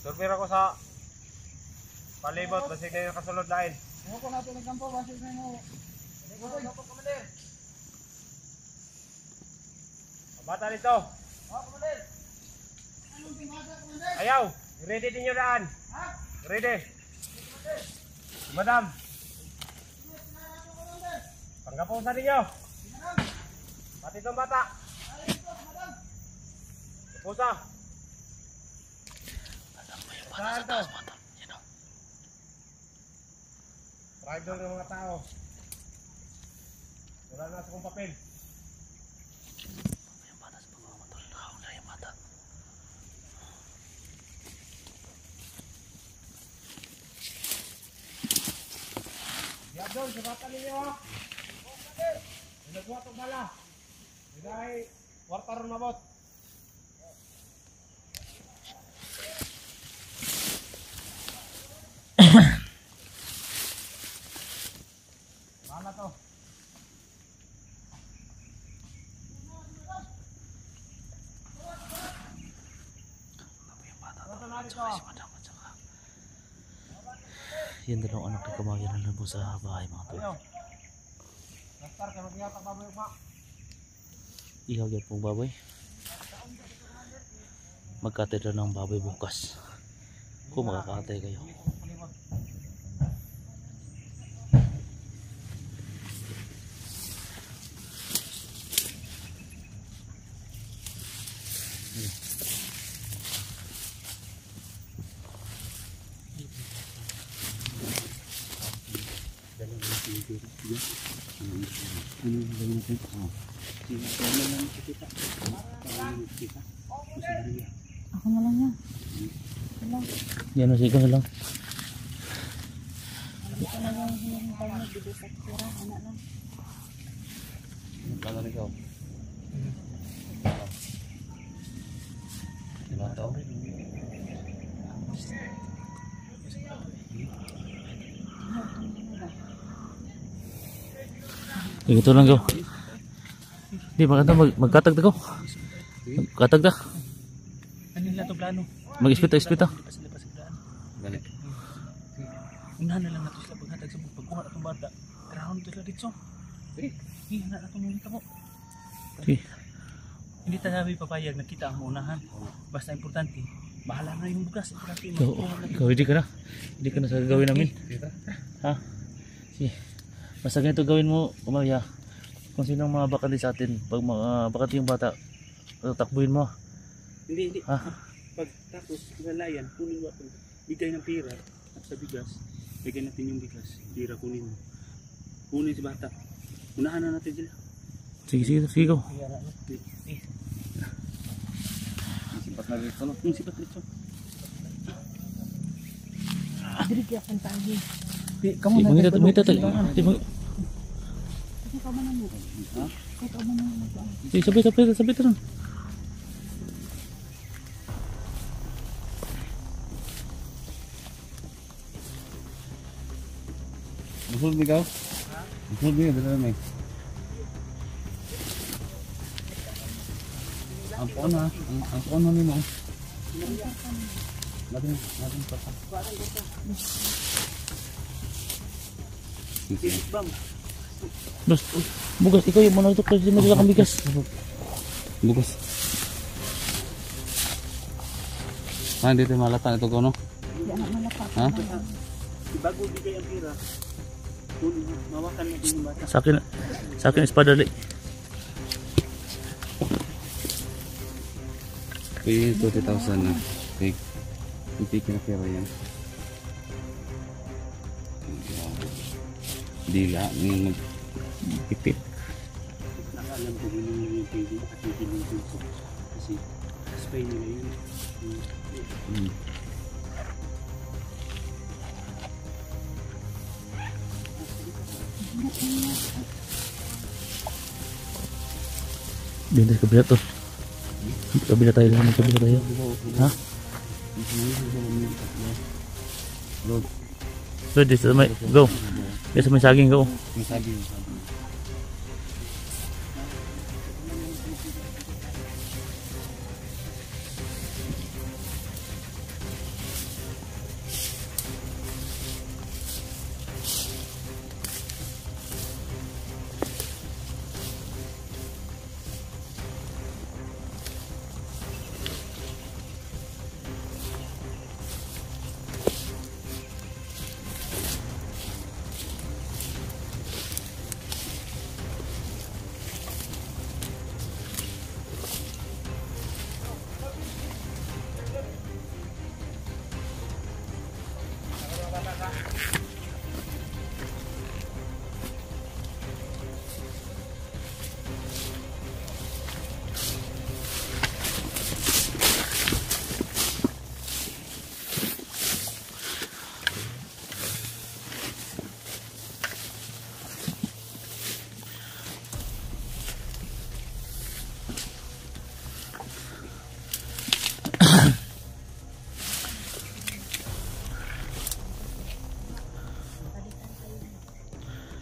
Survey ako sa palibot. Basig na yung kasunod lain. Huwag ko natin ng kampo, basi na kumalir. Bata. Oh, kumalir? Ayaw. Ready din yung daan. Ha? Ready. Madam. Panggapusan ninyo. Pati itong bata. Pusa. Saan to? Rider ng mga tao. Wala na sa kong papel. Sa bata ninyo ha. Nagwa itong bala. Dahil, warta ron mabot. Bata na dito. Yan dalawang anak ni Kamayan na nabun sa bahay mga tol. Ihaw yan pong baboy. Magkatira ng baboy bukas. Kung makakatay kayo. Ako na lang yan. Yan o sigaw na lang. Hindi ko na lang yung tayo nagbibig sa tira. Ano lang. Kala ikaw. Diba to? Ito lang ko. Di maganda mag magkatag ko. Magkatag da. Ano nila to plano? Mag-ispita, ispita. Hindi pa sila pasiglaan. Gani. Unahan na lang nato sila paghatag sa pagkuha itong bata. Karahon dito sila dito. Sige. Hindi na nato muna mo. Sige. Hindi tayo papayag na kita ang unahan. Basta importante, bahala na yung bukas. Importante, na ikaw hindi ka na. Hindi ka na sa gagawin namin. Ha? Sige. Basta ganito gawin mo, umaya. Kung sino ang mga bakante sa atin, pag mga bakante yung bata, takbuhin mo. Hindi, hindi. Ha? Pag tapos, nalayan, kunin mo ako. Bigay ng pira at sa bigas. Bigay natin yung bigas. Pira kunin mo. Kunin si bata. Unahan na natin sila. Sige, sige, sige ko. Sipat na dito. no? Yung sipat dito. Diri kaya kang tagi. Di, Sige, mangita, mangita sige, sabay, sabay, sabay ito lang. Busul ni kau? Busul ni ada ni. Ampun na, ang ampun na ni mo. Natin, natin pa. Bang. Bas, bugas, ikaw yung managtok kasi magdala kang bigas. Bukas. Ah, dito malatan ito ko no? Di anak malapa. Ha? Bago bigay ang pira. Mawakan natin yung bata. Sa akin, sa akin espada dali. Kaya 20,000 na. Okay. Hindi kinapira yan. Dila, ngayon mag ipit. Nakaalam ko yun yung yung pili at yung pinili ko. Kasi spray nila yun. Yung- Hmm. Dito sa kabila to. Kabila tayo lang, kabila tayo. Ha? Go, dito sa may, go. Dito sa may saging, go. Sabi,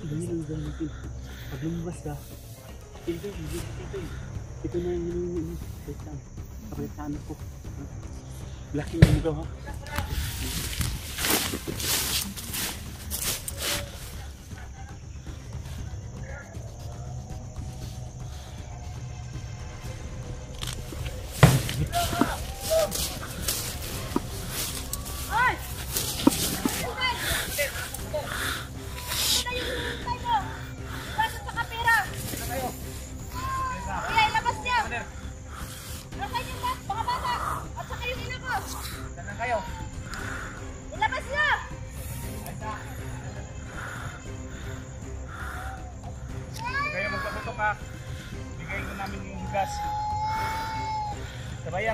ang gamitin. Pag lumabas ka, ito, ito, ito, ito na yung yung yung Kapalitan ko. Laki yung mukha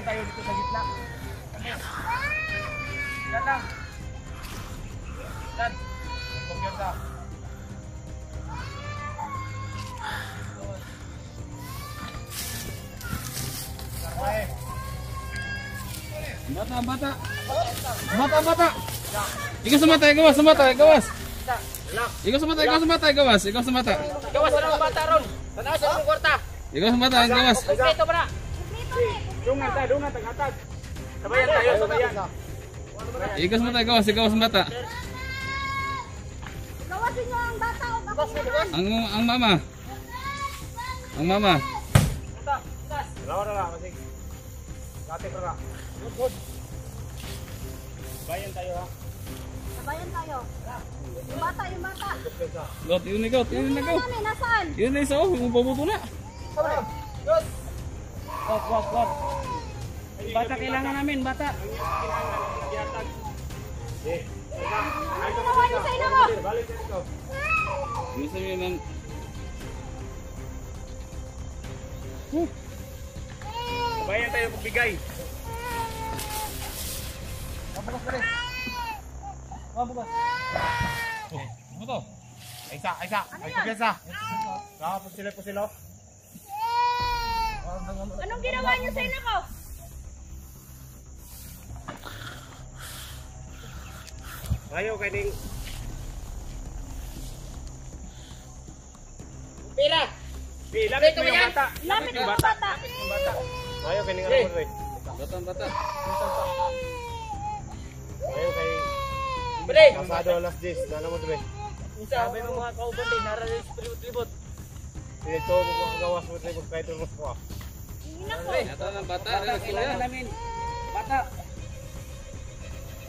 Sabayan tayo dito sa gitna. Yan lang. Yan. Ka. Okay. Bata, bata. Bata, bata. Ikaw sa mata, ikaw sa mata, gawas. Ikaw sa mata, ikaw sa mata, gawas. Ikaw sa mata. Gawas na ng bata ron. Tanaw sa kwarta. Ikaw sa mata, gawas. Kompleto ba na? Kumplito. Dungan tayo, dungan, tagatag. Sabayan tayo, sabayan. Ikaw sa mata, gawas. Ikaw sa mata. Gawasin niyo ang bata o inahan. Ang ang mama. Ang mama. Lawa na lang, masig. Kate ka na. Good, good. Bayan tayo ha. Sabayan tayo. Yung bata, yung bata. Go, yun na go, yun na go. Nasaan eh, nasaan? Yun na isa, oh, yung pabuto na. Wag, wag, wag. Bata kailangan namin, bata. Ano ginawa niyo sa ina ko? Balik ka dito. Yun sa yun ang... Bayan tayo pagbigay. Ano to? Ay isa, ay isa. Ay kumpiyansa. Saka po sila po sila. Anong ginawa niyo sa ina ko? Ayaw ning Pila. Pila mo yung bata. Lapit mo ang bata. Ayaw kay ning ano rin. Bata, bata. Ayaw kay Pre, Pasado alas 10, nana mo dre. sabi mo mga kauban din, naralis libot-libot. Dito mo ko gawas mo dre kahit mo ko. Ina ko. Ito ng bata, relax mo yan. namin. Bata.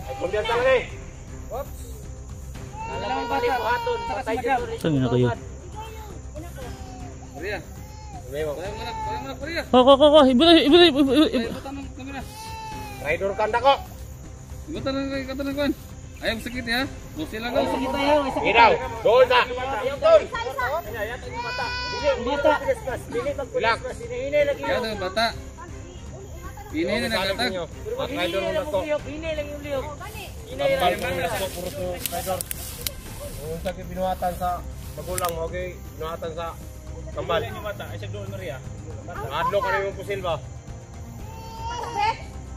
Ay kumpiyansa lang eh. Alam mo bata. Buhaton. Patay dyan. Saan na kayo? Korea. Memo. Kaya mo na, kaya mo na, Korea. Ko, ko, ko, ko. Ibigay, ibigay, ibigay. Ay, bata ng kamera. Rider kanda ko. Bata ng, bata ng kwan. Ayaw sakit ya. Sila go. Sige tayo, isa Iraw. Doon na. doon. Isa-isa. Bata. Relax. Hinihinay lagi yun. ng bata. Ini ni nagkatag. At rider Hinihinay mo lang na yung liyok. Hinay lang yung liyok. Gani. Hinay lang. Na to rider. Kung sa binuhatan sa magulang mo kay binuhatan sa kambal. Ano bata? Ay sa doon Maria. Adlo ka na yung pusil ba?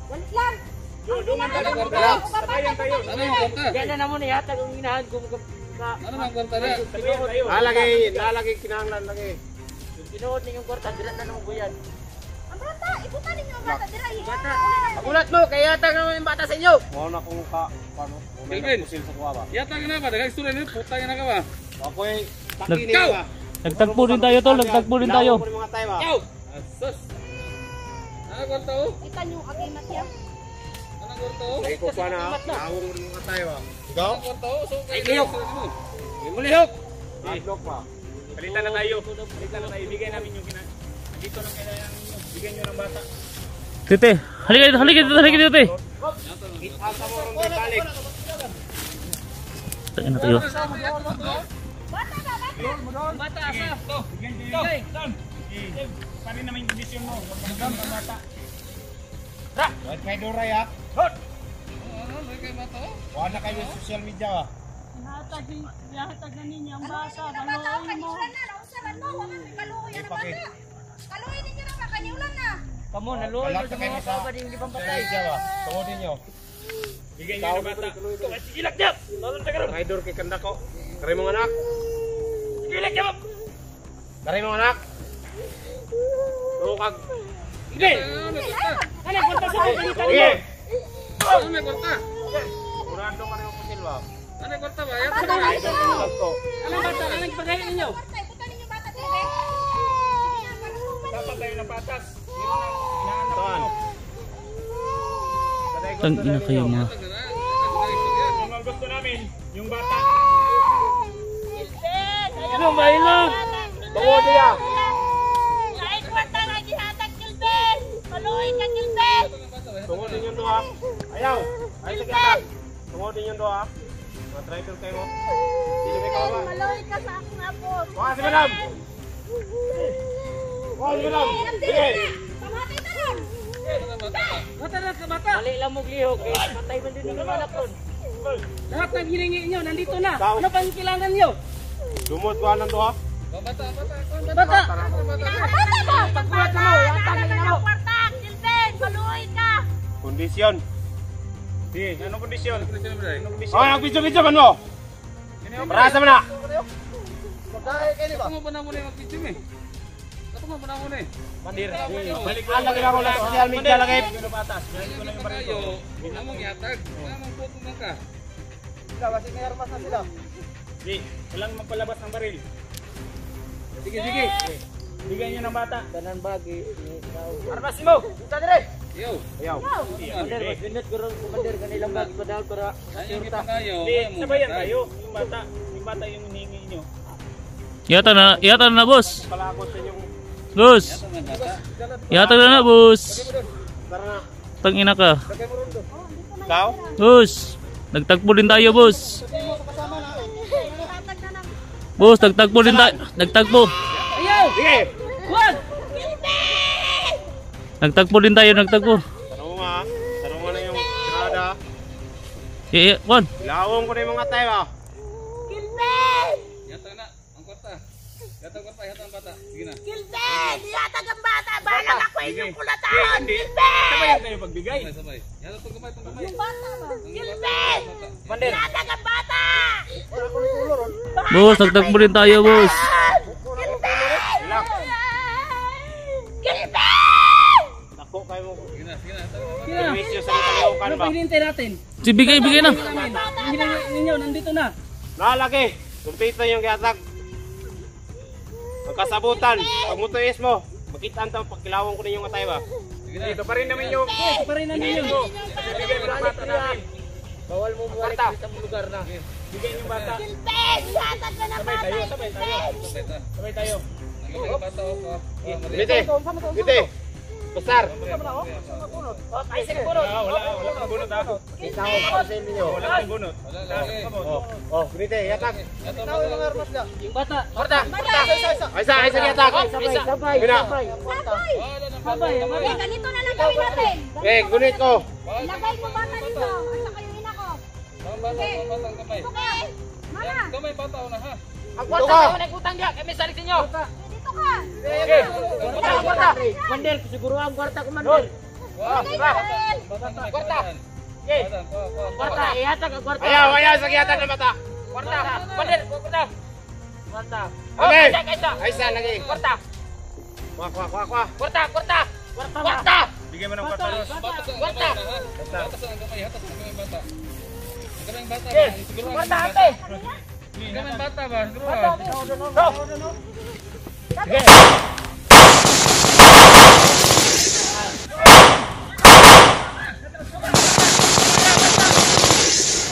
Galit lang. Ano ko. Ano yung kwarta? Yan na naman ko. Ano kwarta na? Nalagay kinahanglan lagi. Tinuod ninyong kwarta, dira na nung buyan. Ang bata, ibutan ninyo ang bata. Na. Pagulat mo, kaya yata naman yung bata sa inyo. Mo na kung ka paano. Kelvin. Yata ka na ba? Dagang istorya nila, puta ka na ka ba? Ako ay Nag- takini ba. Nagtagpo din tayo tol, nagtagpo din tayo. Ilaw ko mga tayo ba. Asus! Ano kwarta oh? Kita niyo ang agimat niya. Kwarta oh? Ay ko pa na. Ilaw ko ng mga tayo ba. Ikaw? Oh? Ay, lihok. Mulihok! Adlock pa. Palitan na tayo. Palitan na tayo. Bigay namin yung kina... Dito na kailangan ninyo. Bigyan nyo ng bata. Tite, halika dito, halika dito, halika dito, tite. Asa mo ron kay balik. Tayo na tayo. Bata ba, bata? Bata, asa? Ito! Down! Pari naman yung kondisyon mo. Huwag gamit ng bata. Wait kay Duray ha. Ano? Ano kayo bata oh? Wala kayo sa social media ba. Ang bata, ang kaniulan na. Nausaban mo. Wala may kaluoy ang bata. Kaluoy ninyo na, makaniulan na. Kamo, naluoy sa na kayo mga sa kabad yung libang social patay. media ba. Tungodin nyo. Bigyan nyo ng bata. Ilak niya! Nolong taga ron! Kay kay kanda ko. Mga anak. Ilak niya! Mga anak. Tukag. Hindi! Ano? Ano, kwarta sa mga niyo? Ano may kwarta? Murado ka rin pusil ba. Ano may kwarta ba? Na. Anong bata? Anong pagkain ninyo? Na. Dapat tayo ng patas. Saan? ina na kayo mga. Yung ang gusto namin, yung bata. Ano, mahilong? Tungodin niya. Kahit kwarta na gihatag, Gilbert. Kaluoy ka, Gilbert. Tungodin yung doha. Ayaw. Ay sige na. Tungodin yung doha. Mga driver kayo mo. Sino may kawa? Kaluoy ka sa akong apo. Wala si madam. Wala si madam. Sige. Pamatay na lang. Bata na sa bata. Mali lang mo lihok, eh. Patay man din yung anak ron. Lahat ng hiningi niyo, nandito na. Ano pang kailangan niyo? Lumot ko anong doha. Bata, bata. Bata! Pamatay mo. Pagkulat mo, yata na mo. Gilbert. Kaluoy ka. Kondisyon. Sige, anong kondisyon? Anong kondisyon? Oh, nag-video-video man mo. Para sa mana. Ito mo na muna yung mag-video eh. Ito mo na muna eh. Mandir. Balik Ah, lagi lang ako sa social media lagi. Yung batas. Balik ko na yung barito. Among yatag. Among puto na ka. Di, walang magpalabas ng baril. Sige, sige. Bigyan nyo ng bata. Tanan bagi. Armas mo. Dire. Yo. Ayaw. Commander, mas binit ko rin, Commander, kanilang bagi padahal para Ayun kita kayo. Di, sabayan kayo. Yung bata. Yung bata yung hinihingi nyo. Yata na, yata na boss. Pala ako sa inyong Boss. Yata na na boss. tara na. Tang ina ka. Ikaw? Boss. Nagtagpo din tayo boss. Boss, nagtagpo din tayo. Nagtagpo. Ayaw! Sige. Wag! Nagtagpo din tayo, nagtagpo. Tanong mo na yung tirada. Yeah, yeah, Juan. Ilawong ko na yung mga tayo ah. Gilbert! Yatag na. Ang kwarta. Yatag kwarta. Yatag ang bata. Sige na. Gilbert! Ihatag ang bata. Balang ako inyong kulatan. Hindi. Gilbert! Sabayan kayo pagbigay. Sabay, sabay. Yatag itong kamay, itong kamay. Yung bata ba? Commander, Ihatag ang bata! Boss, nagtagpo din tayo, boss. Gilbert! Relax. Gilbert! Nako kayo mo. Sige na, sige na. Yatag ang bata. Sige na. Permisyo sa mga kalaukan Ano ba? pa hinintay natin? Si bigay, bigay na. Namin. Ninyo, nandito na. Nalaki. Kumpito yung kiatag. Magkasabutan. Pag mutuis mo. Makita ang pag kilawang ko na yung atay ba? Sige na. Ito pa rin namin yung... Ito pa rin ang ninyo. Bigay mo ng bata namin. Bawal mo bumalik sa lugar na. Bigyan yung bata. Gilbert! Ihatag na ng bata! Sabay tayo. Sabay tayo. Sabay tayo. Oh, oh. Oh, mali. Besar. Oh, tayo sa. Ah, Wala, wala kang bunot ha. Itawag ko sa inyo. Wala kang bunot. Oh, oh, Bite, yatag. Yatag ang bata. Yung bata. Korta. Korta. Ay sa, ay sa yatag. Sabay, sabay, sabay. Sabay! Sabay, Eh, ganito na lang gawin natin. Eh, gunit ko. Ilagay mo bata dito. At saka yung ina ko. Kamay. Dito ka. Mama, Kamay bata una ha. Ang ka. kayo nagutang diya, kami sa ninyo. Okay. Bata, kamay, Kwarta. kwarta. Okay. Bata, kwa, kwa, kwa. Kwarta, ihatag ang kwarta. Ayaw, ayaw sa yatag ng bata. Kwarta, Commander, kwarta. Kwarta. Okay. Kaisa, kaisa. Ay sa, lagi. Kwarta. Kuha, kuha, kuha, kuha. Kwarta, kwarta! Kwarta! Bigyan mo ng kwarta, Ros. Bata sa Kwarta! kamay na ha. Bata sa kamay, hatas sa kamay bata. Ang kamay bata ba? Yes!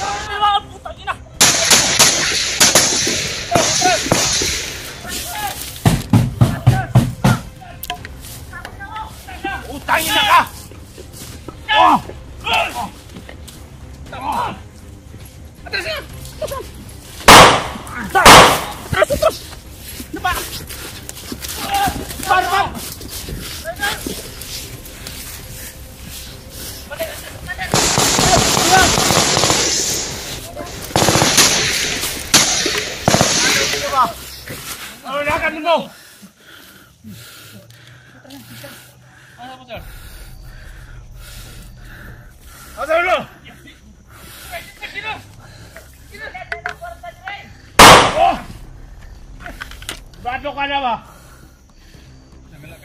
Siguro ang Kwarta, kamay ate! bata. Ang kamay bata ba? Siguro Kwarta, ah. ate! Sige! Utangin na ka! Ano na ka mo? Asa ulo? Oh! Bato ka na ba?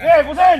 Eh, Busen!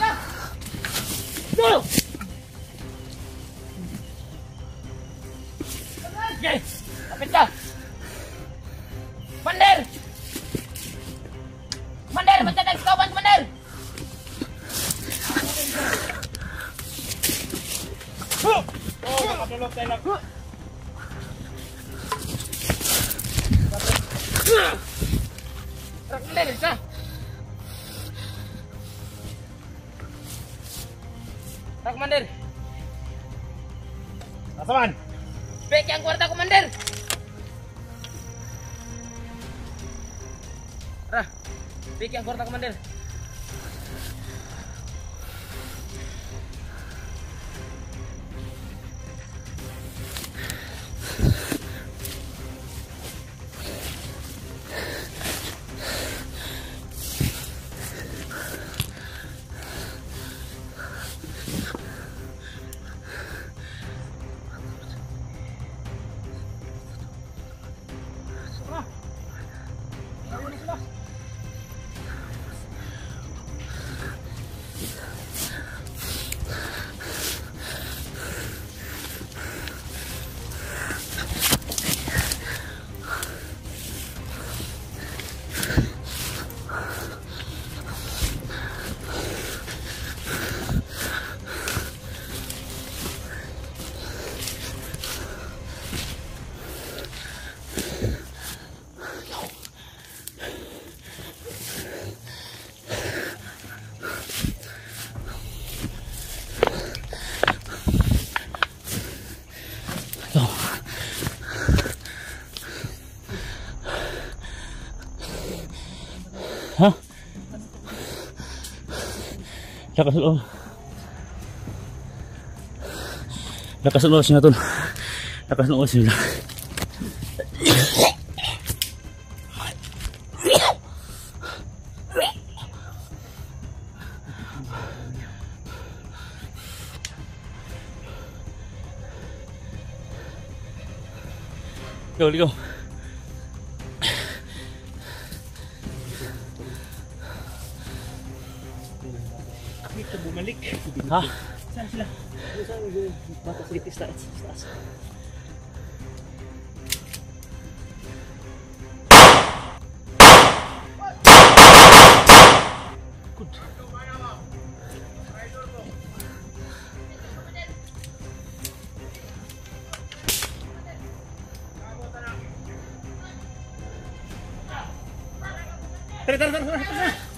Sige! Kapit Peke ang kwarta, Lakas loob. Lakas loob siya tol. Lakas loob siya. Go. Ha? Saan sila? Saan yung bata sa itis taas? taas. Tara, tara, tara, tara, tara.